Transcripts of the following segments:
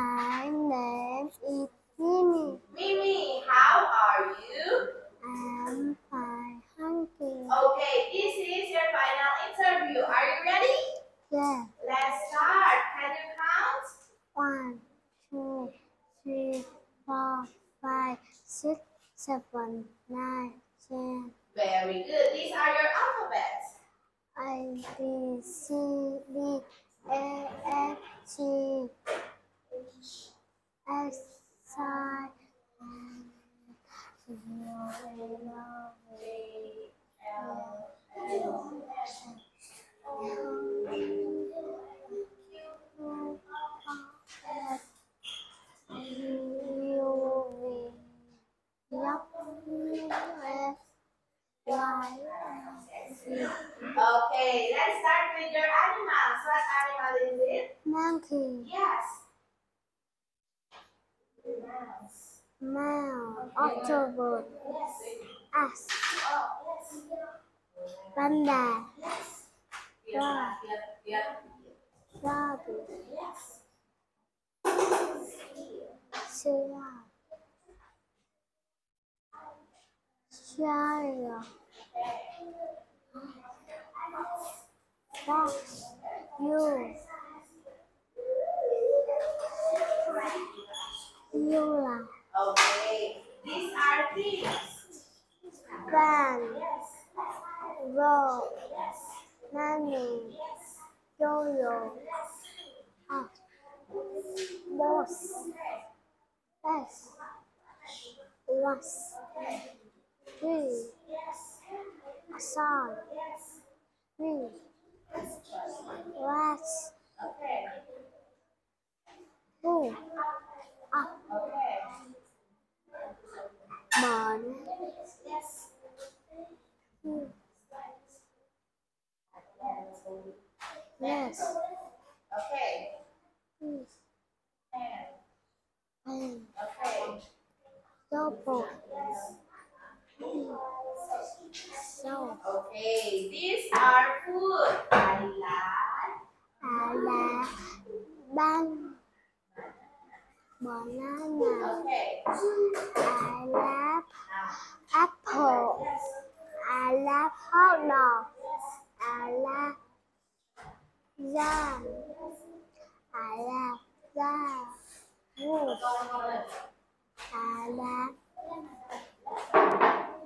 My name is Mimi. Mimi, how are you? I'm fine, thank you. Okay, this is your final interview. Are you ready? Yeah. Let's start. Can you count? One, two, three, four, five, six, seven, nine, ten. Very good. These are your alphabets. A B C D E F G Okay, let's start with your animals. What animal is it? Monkey, Yes. Male, octopus, Oh, yes. panda, rabbit, Yes. giraffe, squirrel, fox, you, Eula, Okay. These are things. van, Yes. roll, Yes. nanny, Yes. yo-yo, hat, boss, s, was, tree, sun, Yes. tree, rats, Okay. Yes, Okay. And pen, okay. double, so, Okay. These are food. I like. I like ban banana. Okay. Jam. I love jam. Wood. I love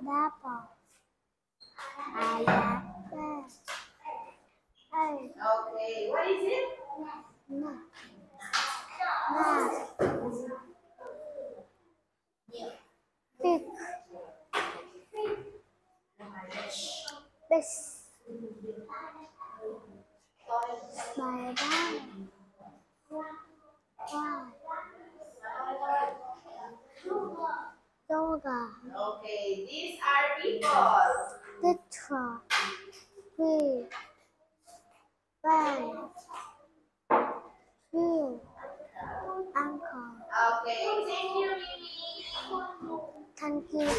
apple. I love. Hey, Okay. What is it? no. Nut. Pig. Fish. Bài ba. Wow. Yoga. Okay. These are people. Tetra. Three. Five. Two. Uncle. Okay. Thank you, Mimi. Thank you.